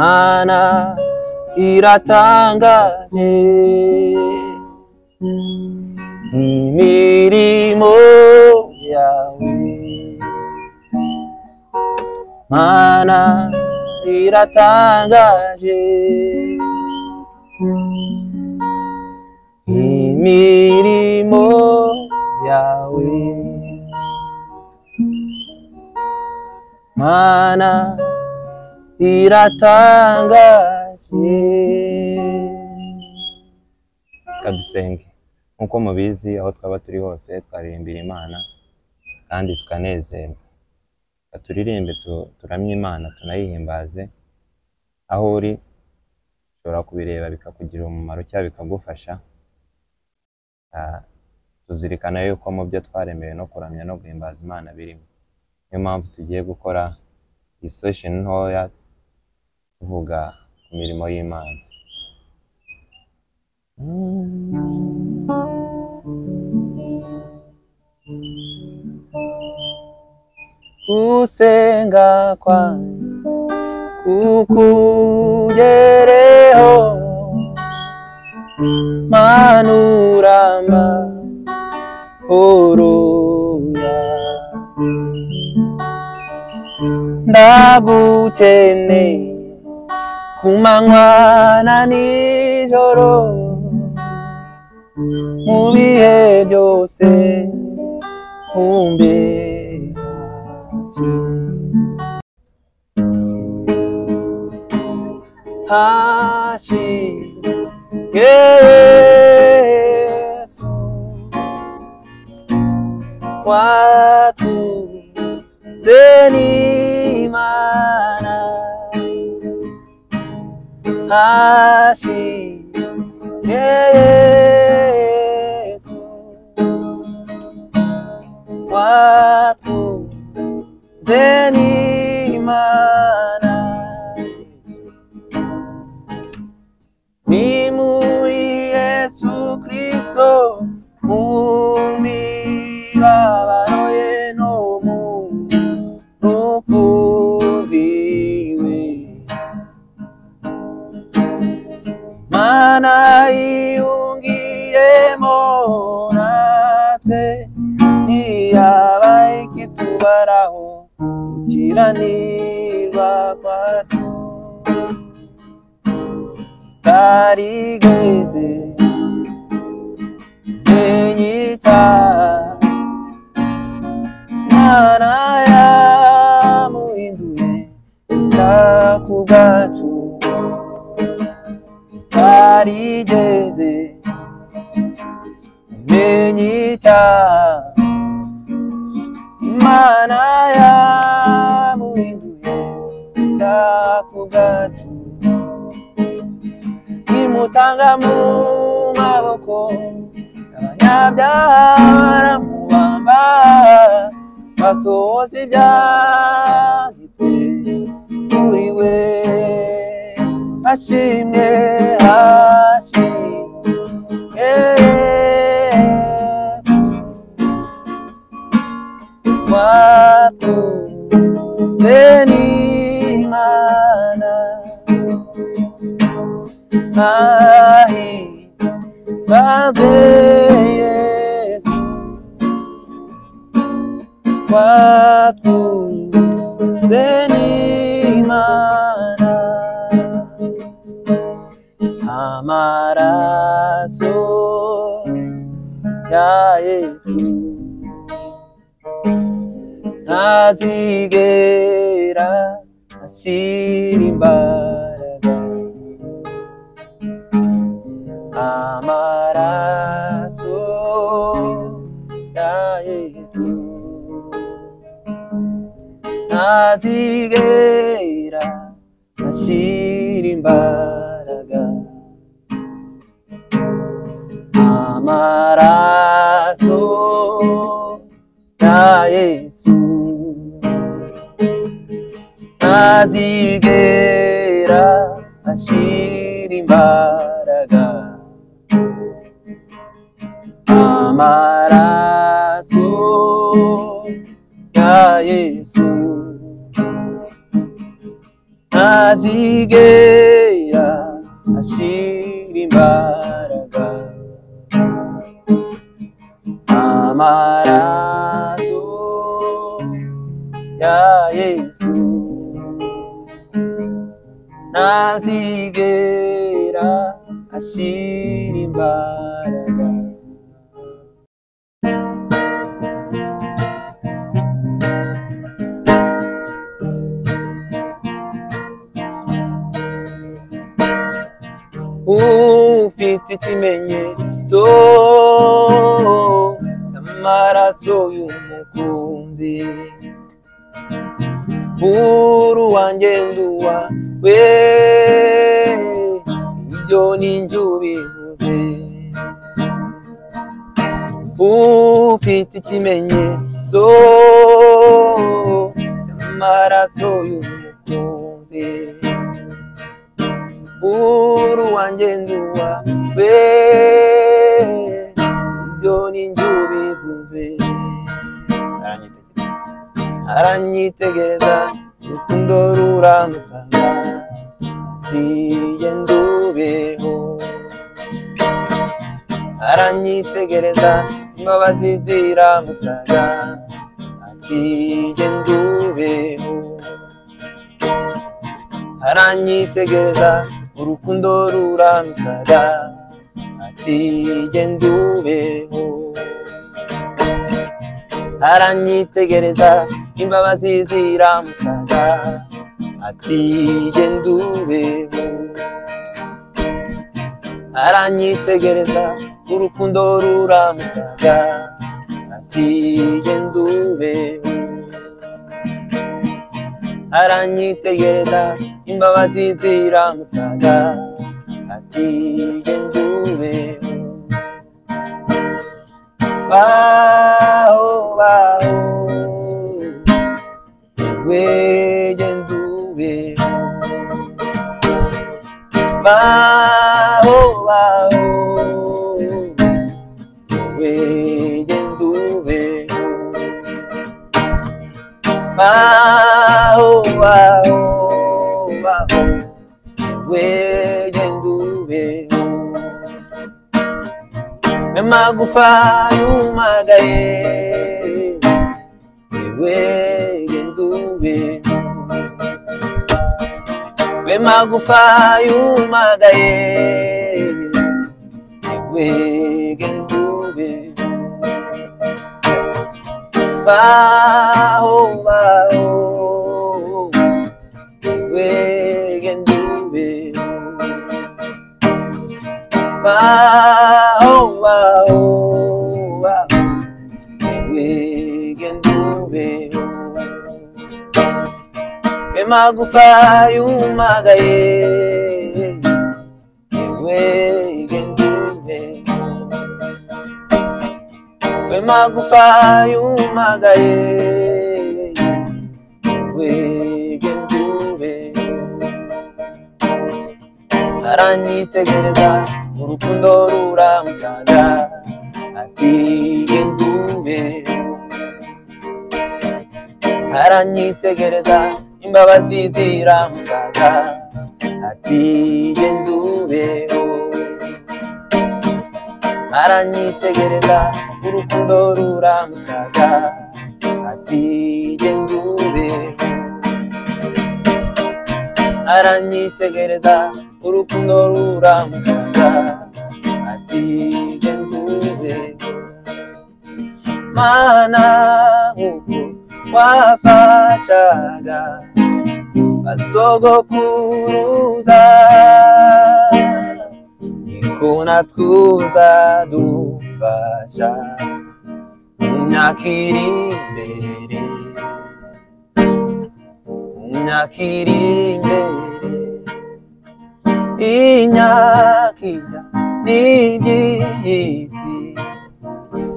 mana iratangaje imirimo yawe. Mana iratangaje imirimo yawe. Mana iratangaje kadusenge nk'uko mubizi aho twaba turi hose twaririmbira imana kandi tukanezerwa. Reka turirimbe tu- turamye imana tunayihimbaze aho uri ushobora kubireba bikakugirira umumaro cyangwa bikagufasha Ah, tuzirikana yuko mu byo twaremewe no kuramya no guhimbaza imana birimo. Niyo mpamvu tugiye gukora iyi ntoya tuvuga ku mirimo y'imana. Gusenga kwanjye kukugereho manurama oroya ndagukeneye. 공망한 하니 저로 우리의 묘세 공비 하시게 와 두더니 assim, Jesus, quatro venimana, mimo e Jesus Cristo, Adonai, un guía monate, ni abai kitubaraho, chirani tarigeze menye icyaha Imana yamuhinduye ku bwacu imutanga mu maboko abanyabyaha baramubamba basohoza ibyanditswe kuri we hashimwe hashimwe tu benimana Ai, fazer isso Quatro benimana Amarás ntazigera ashira imbaraga amaraso ya Yesu ntazigera ashira imbaraga amaraso zigueira, a Ashirimbaraga, Amaraço, Caesu, a Ashirimbaraga, ufite ikimenyetso cy'amaraso y'umukunzi. Uru wanjye nduwa we ibyo ni njye ufite ikimenyetso cy'amaraso y'umukunzi. Uru wanjye nduwa we ibyo ni njye ubivuze. Aranyitegereza urukundo ruramusaga ntiye ndubeho. Aranyitegereza imbabazi ziramusaga atiye ndubeho aranyitegereza urukundo ruramusaga ati genda ubeho. Aranyitegereza imbabazi ziramusaga ati genda ubeho. Aranyitegereza urukundo ruramusaga ati genda ubeho aranyitegereza imbabazi ziramusaga ati genda ubeho baho baho we genda ubeho baho ah, oh, ah, oh, ah, Me magufa yendo we. Memagufa yumagaye, we yendo we. Memagufa yumagaye, we yendo we by, oh, by, oh. We can do it. By, oh, by, oh. We can do it. Emagufa yumagaye. We we magufa yumagaye we genda ubeho aranyitegereza urukundo ruramusaga ati genda ubeho aranyitegereza imbabazi ziramusaga ati genda ubeho aranyitegereza urukundo ruramusaga ati genda ubeho aranyitegereza urukundo ruramusaga ati genda ubeho mana nk'uko wafashaga basogokuruza. Niko natwuza dufasha ibasha unyakira imbere unyakira imbere inyakira n'ibyisi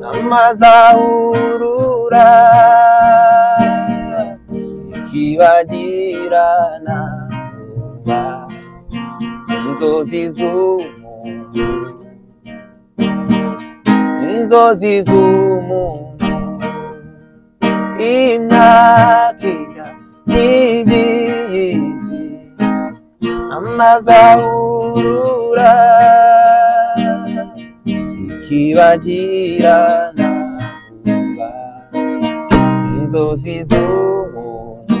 n'amazahurura ikibagirana inzozi z'umuntu inzozi z'umuntu. Imyakira n'ibyiyizi amazahurura ikibagirana vuba inzozi z'umuntu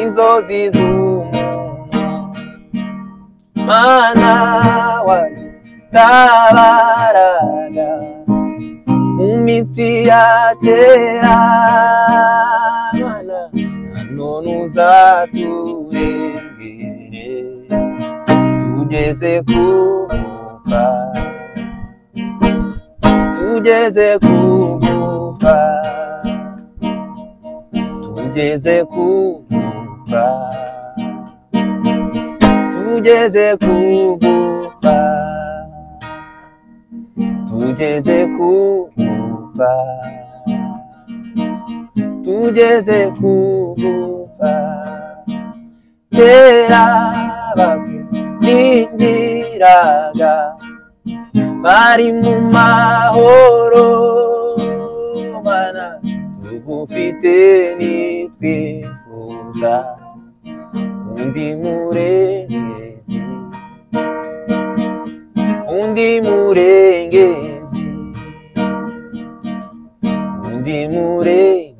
inzozi z'umuntu. Mana tabaraga mu minsi ya kera none uzaturengere tugeze ku gupfa tugeze ku gupfa tugeze ku gupfa tugeze ku gupfa tugeze ku gupfa tugeze ku gupfa kera bakwingiraga bari mu mahoro mana tugufite nitwifuza. Undi murengezi undi murengezi Submurei